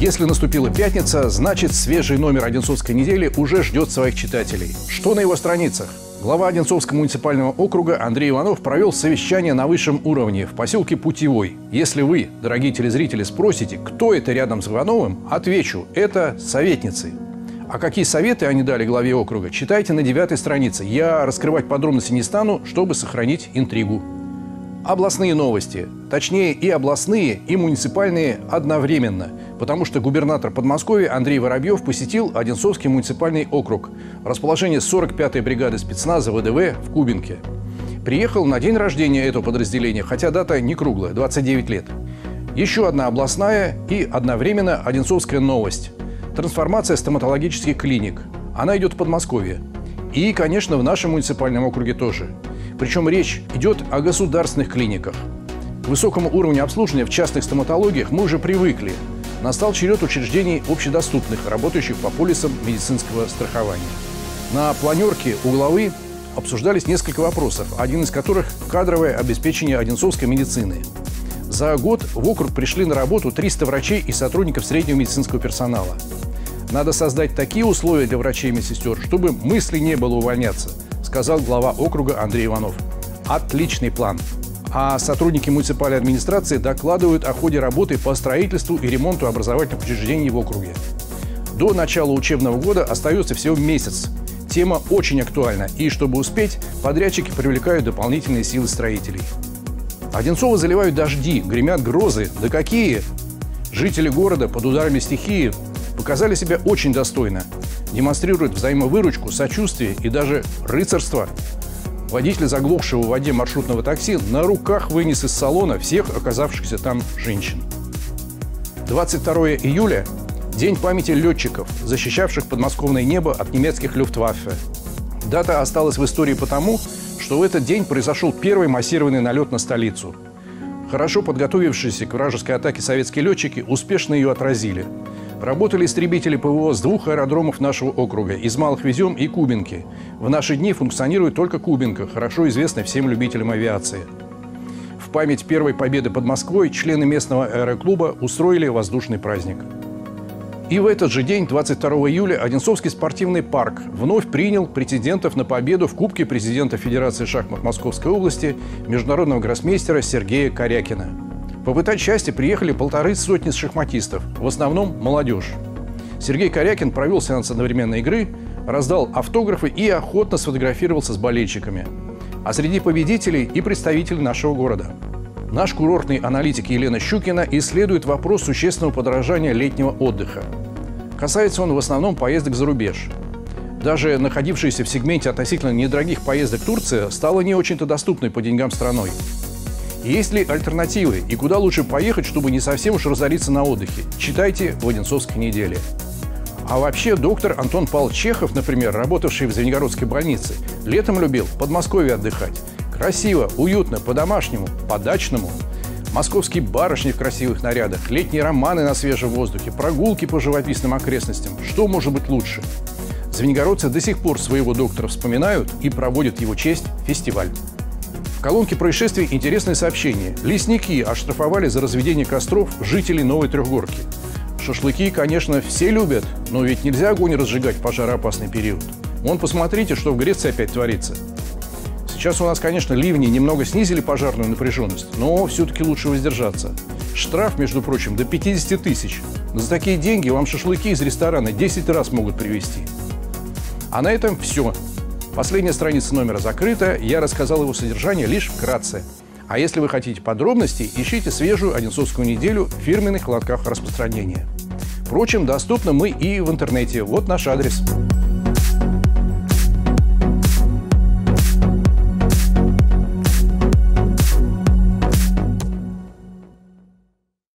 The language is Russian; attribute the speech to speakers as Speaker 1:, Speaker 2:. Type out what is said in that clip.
Speaker 1: Если наступила пятница, значит свежий номер Одинцовской недели уже ждет своих читателей. Что на его страницах? Глава Одинцовского муниципального округа Андрей Иванов провел совещание на высшем уровне в поселке Путевой. Если вы, дорогие телезрители, спросите, кто это рядом с Ивановым, отвечу – это советницы. А какие советы они дали главе округа, читайте на девятой странице. Я раскрывать подробности не стану, чтобы сохранить интригу. Областные новости. Точнее, и областные, и муниципальные одновременно. Потому что губернатор Подмосковья Андрей Воробьев посетил Одинцовский муниципальный округ. Расположение 45-й бригады спецназа ВДВ в Кубинке. Приехал на день рождения этого подразделения, хотя дата не круглая – 29 лет. Еще одна областная и одновременно Одинцовская новость. Трансформация стоматологических клиник. Она идет в Подмосковье. И, конечно, в нашем муниципальном округе тоже – причем речь идет о государственных клиниках. К высокому уровню обслуживания в частных стоматологиях мы уже привыкли. Настал черед учреждений общедоступных, работающих по полисам медицинского страхования. На планерке у главы обсуждались несколько вопросов, один из которых – кадровое обеспечение Одинцовской медицины. За год в округ пришли на работу 300 врачей и сотрудников среднего медицинского персонала. Надо создать такие условия для врачей и медсестер, чтобы мысли не было увольняться – сказал глава округа Андрей Иванов. Отличный план. А сотрудники муниципальной администрации докладывают о ходе работы по строительству и ремонту образовательных учреждений в округе. До начала учебного года остается всего месяц. Тема очень актуальна, и чтобы успеть, подрядчики привлекают дополнительные силы строителей. Одинцово заливают дожди, гремят грозы. Да какие! Жители города под ударами стихии показали себя очень достойно – демонстрирует взаимовыручку, сочувствие и даже рыцарство. Водитель заглохшего в воде маршрутного такси на руках вынес из салона всех оказавшихся там женщин. 22 июля – День памяти летчиков, защищавших подмосковное небо от немецких люфтваффе. Дата осталась в истории потому, что в этот день произошел первый массированный налет на столицу. Хорошо подготовившиеся к вражеской атаке советские летчики успешно ее отразили – Работали истребители ПВО с двух аэродромов нашего округа – из Малых Везем и Кубинки. В наши дни функционирует только Кубинка, хорошо известная всем любителям авиации. В память первой победы под Москвой члены местного аэроклуба устроили воздушный праздник. И в этот же день, 22 июля, Одинцовский спортивный парк вновь принял претендентов на победу в Кубке президента Федерации шахмат Московской области международного гроссмейстера Сергея Корякина. Попытать счастье приехали полторы сотни шахматистов, в основном молодежь. Сергей Корякин провел сеанс одновременной игры, раздал автографы и охотно сфотографировался с болельщиками. А среди победителей и представители нашего города. Наш курортный аналитик Елена Щукина исследует вопрос существенного подорожания летнего отдыха. Касается он в основном поездок за рубеж. Даже находившаяся в сегменте относительно недорогих поездок Турция стала не очень-то доступной по деньгам страной. Есть ли альтернативы и куда лучше поехать, чтобы не совсем уж разориться на отдыхе? Читайте в Одинцовской неделе. А вообще доктор Антон Павел Чехов, например, работавший в Звенигородской больнице, летом любил в Подмосковье отдыхать. Красиво, уютно, по-домашнему, по-дачному. Московские барышни в красивых нарядах, летние романы на свежем воздухе, прогулки по живописным окрестностям. Что может быть лучше? Звенигородцы до сих пор своего доктора вспоминают и проводят его честь фестиваль. В колонке происшествий интересное сообщение. Лесники оштрафовали за разведение костров жителей Новой Трехгорки. Шашлыки, конечно, все любят, но ведь нельзя огонь разжигать в пожароопасный период. Вон посмотрите, что в Греции опять творится. Сейчас у нас, конечно, ливни немного снизили пожарную напряженность, но все-таки лучше воздержаться. Штраф, между прочим, до 50 тысяч. За такие деньги вам шашлыки из ресторана 10 раз могут привезти. А на этом все. Последняя страница номера закрыта, я рассказал его содержание лишь вкратце. А если вы хотите подробностей, ищите свежую Одинцовскую неделю в фирменных лотках распространения. Впрочем, доступны мы и в интернете. Вот наш адрес.